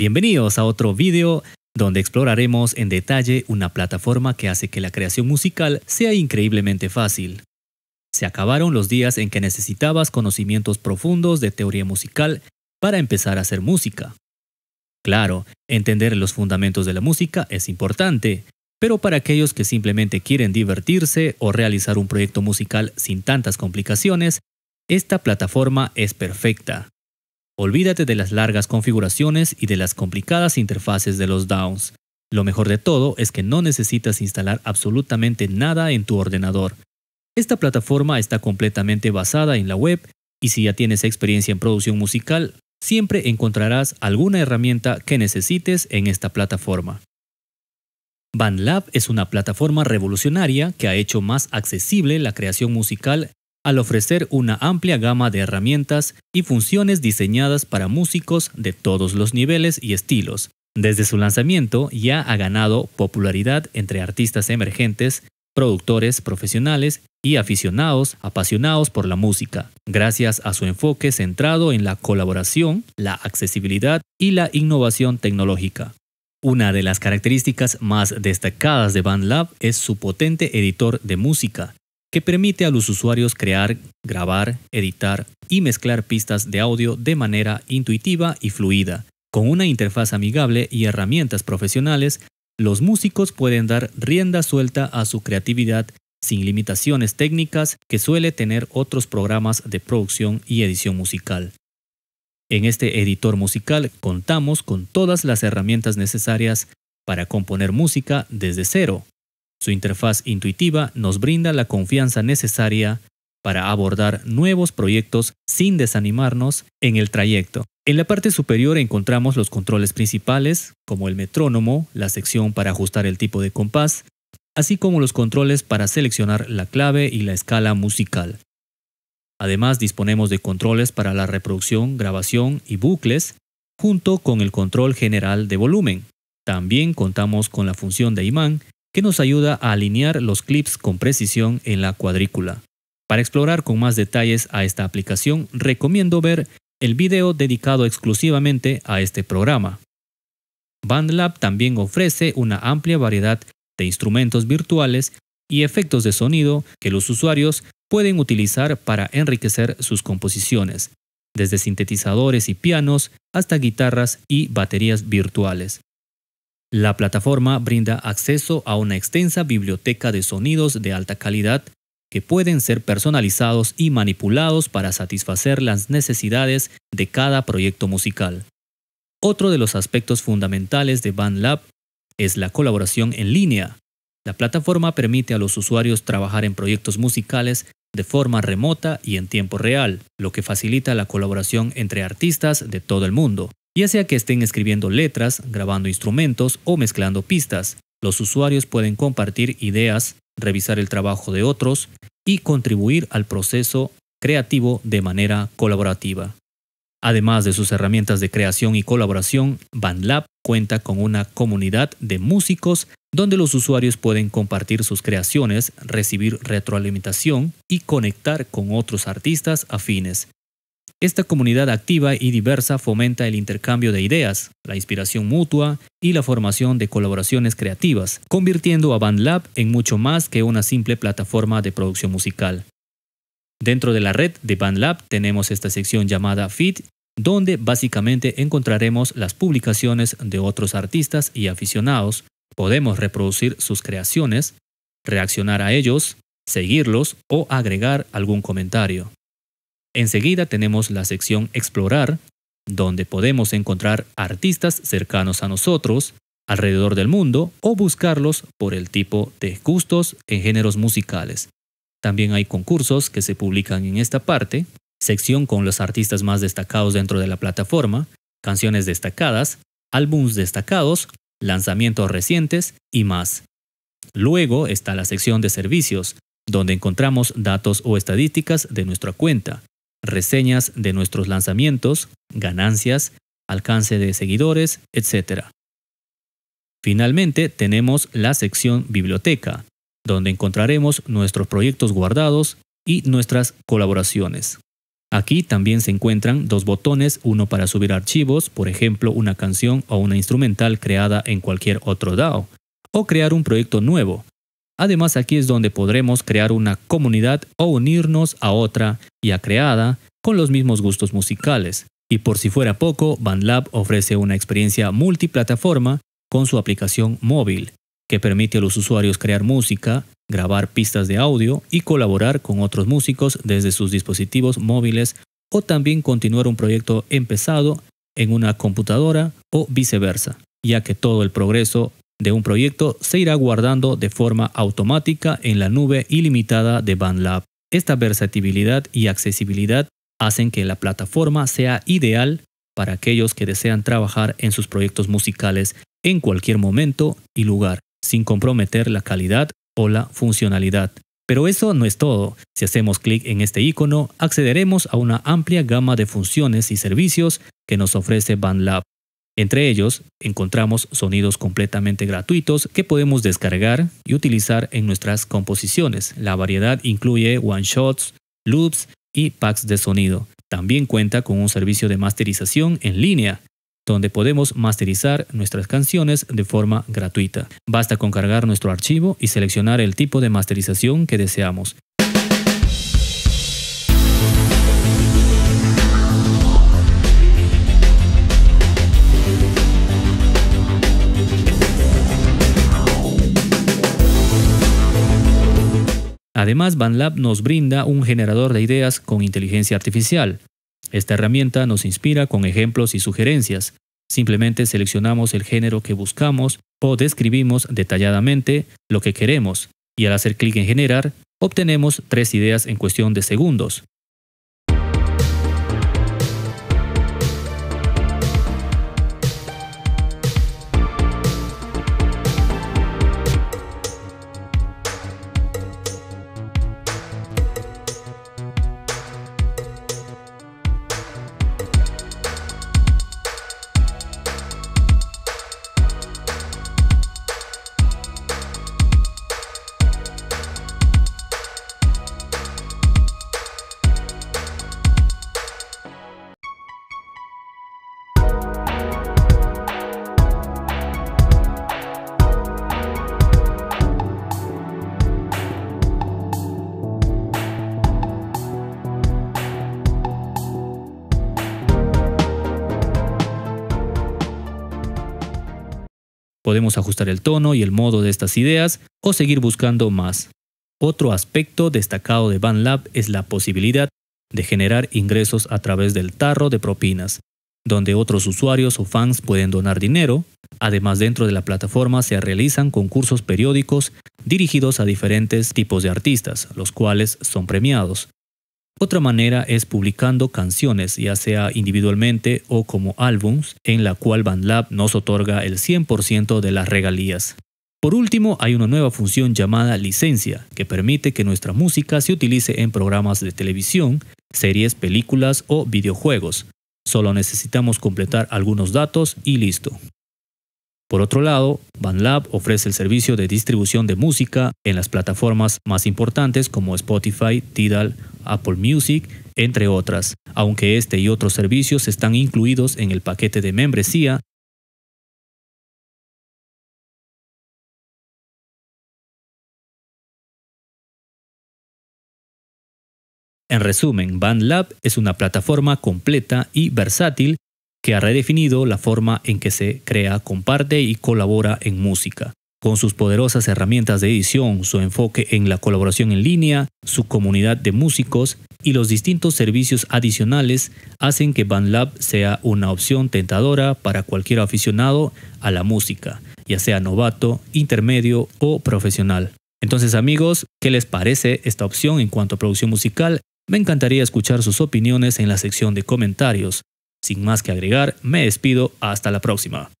Bienvenidos a otro video donde exploraremos en detalle una plataforma que hace que la creación musical sea increíblemente fácil. Se acabaron los días en que necesitabas conocimientos profundos de teoría musical para empezar a hacer música. Claro, entender los fundamentos de la música es importante, pero para aquellos que simplemente quieren divertirse o realizar un proyecto musical sin tantas complicaciones, esta plataforma es perfecta. Olvídate de las largas configuraciones y de las complicadas interfaces de los downs. Lo mejor de todo es que no necesitas instalar absolutamente nada en tu ordenador. Esta plataforma está completamente basada en la web y si ya tienes experiencia en producción musical, siempre encontrarás alguna herramienta que necesites en esta plataforma. BandLab es una plataforma revolucionaria que ha hecho más accesible la creación musical al ofrecer una amplia gama de herramientas y funciones diseñadas para músicos de todos los niveles y estilos. Desde su lanzamiento ya ha ganado popularidad entre artistas emergentes, productores profesionales y aficionados apasionados por la música, gracias a su enfoque centrado en la colaboración, la accesibilidad y la innovación tecnológica. Una de las características más destacadas de BandLab es su potente editor de música, que permite a los usuarios crear, grabar, editar y mezclar pistas de audio de manera intuitiva y fluida. Con una interfaz amigable y herramientas profesionales, los músicos pueden dar rienda suelta a su creatividad sin limitaciones técnicas que suele tener otros programas de producción y edición musical. En este editor musical contamos con todas las herramientas necesarias para componer música desde cero, su interfaz intuitiva nos brinda la confianza necesaria para abordar nuevos proyectos sin desanimarnos en el trayecto. En la parte superior encontramos los controles principales, como el metrónomo, la sección para ajustar el tipo de compás, así como los controles para seleccionar la clave y la escala musical. Además disponemos de controles para la reproducción, grabación y bucles, junto con el control general de volumen. También contamos con la función de imán que nos ayuda a alinear los clips con precisión en la cuadrícula. Para explorar con más detalles a esta aplicación, recomiendo ver el video dedicado exclusivamente a este programa. BandLab también ofrece una amplia variedad de instrumentos virtuales y efectos de sonido que los usuarios pueden utilizar para enriquecer sus composiciones, desde sintetizadores y pianos hasta guitarras y baterías virtuales. La plataforma brinda acceso a una extensa biblioteca de sonidos de alta calidad que pueden ser personalizados y manipulados para satisfacer las necesidades de cada proyecto musical. Otro de los aspectos fundamentales de BandLab es la colaboración en línea. La plataforma permite a los usuarios trabajar en proyectos musicales de forma remota y en tiempo real, lo que facilita la colaboración entre artistas de todo el mundo. Ya sea que estén escribiendo letras, grabando instrumentos o mezclando pistas, los usuarios pueden compartir ideas, revisar el trabajo de otros y contribuir al proceso creativo de manera colaborativa. Además de sus herramientas de creación y colaboración, BandLab cuenta con una comunidad de músicos donde los usuarios pueden compartir sus creaciones, recibir retroalimentación y conectar con otros artistas afines, esta comunidad activa y diversa fomenta el intercambio de ideas, la inspiración mutua y la formación de colaboraciones creativas, convirtiendo a BandLab en mucho más que una simple plataforma de producción musical. Dentro de la red de BandLab tenemos esta sección llamada Feed, donde básicamente encontraremos las publicaciones de otros artistas y aficionados, podemos reproducir sus creaciones, reaccionar a ellos, seguirlos o agregar algún comentario. Enseguida tenemos la sección Explorar, donde podemos encontrar artistas cercanos a nosotros, alrededor del mundo, o buscarlos por el tipo de gustos en géneros musicales. También hay concursos que se publican en esta parte, sección con los artistas más destacados dentro de la plataforma, canciones destacadas, álbums destacados, lanzamientos recientes y más. Luego está la sección de servicios, donde encontramos datos o estadísticas de nuestra cuenta, reseñas de nuestros lanzamientos, ganancias, alcance de seguidores, etc. Finalmente tenemos la sección Biblioteca, donde encontraremos nuestros proyectos guardados y nuestras colaboraciones. Aquí también se encuentran dos botones, uno para subir archivos, por ejemplo una canción o una instrumental creada en cualquier otro DAO, o crear un proyecto nuevo. Además aquí es donde podremos crear una comunidad o unirnos a otra ya creada con los mismos gustos musicales. Y por si fuera poco, BandLab ofrece una experiencia multiplataforma con su aplicación móvil, que permite a los usuarios crear música, grabar pistas de audio y colaborar con otros músicos desde sus dispositivos móviles o también continuar un proyecto empezado en una computadora o viceversa, ya que todo el progreso de un proyecto se irá guardando de forma automática en la nube ilimitada de BandLab. Esta versatilidad y accesibilidad hacen que la plataforma sea ideal para aquellos que desean trabajar en sus proyectos musicales en cualquier momento y lugar, sin comprometer la calidad o la funcionalidad. Pero eso no es todo. Si hacemos clic en este icono, accederemos a una amplia gama de funciones y servicios que nos ofrece BandLab. Entre ellos, encontramos sonidos completamente gratuitos que podemos descargar y utilizar en nuestras composiciones. La variedad incluye one-shots, loops y packs de sonido. También cuenta con un servicio de masterización en línea, donde podemos masterizar nuestras canciones de forma gratuita. Basta con cargar nuestro archivo y seleccionar el tipo de masterización que deseamos. Además, BandLab nos brinda un generador de ideas con inteligencia artificial. Esta herramienta nos inspira con ejemplos y sugerencias. Simplemente seleccionamos el género que buscamos o describimos detalladamente lo que queremos y al hacer clic en generar, obtenemos tres ideas en cuestión de segundos. Podemos ajustar el tono y el modo de estas ideas o seguir buscando más. Otro aspecto destacado de BandLab es la posibilidad de generar ingresos a través del tarro de propinas, donde otros usuarios o fans pueden donar dinero. Además, dentro de la plataforma se realizan concursos periódicos dirigidos a diferentes tipos de artistas, los cuales son premiados. Otra manera es publicando canciones, ya sea individualmente o como álbums, en la cual BandLab nos otorga el 100% de las regalías. Por último, hay una nueva función llamada licencia, que permite que nuestra música se utilice en programas de televisión, series, películas o videojuegos. Solo necesitamos completar algunos datos y listo. Por otro lado, BandLab ofrece el servicio de distribución de música en las plataformas más importantes como Spotify, Tidal, Apple Music, entre otras, aunque este y otros servicios están incluidos en el paquete de membresía En resumen, BandLab es una plataforma completa y versátil que ha redefinido la forma en que se crea, comparte y colabora en música. Con sus poderosas herramientas de edición, su enfoque en la colaboración en línea, su comunidad de músicos y los distintos servicios adicionales hacen que BandLab sea una opción tentadora para cualquier aficionado a la música, ya sea novato, intermedio o profesional. Entonces amigos, ¿qué les parece esta opción en cuanto a producción musical? Me encantaría escuchar sus opiniones en la sección de comentarios. Sin más que agregar, me despido hasta la próxima.